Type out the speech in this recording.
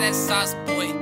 that sauce, boy.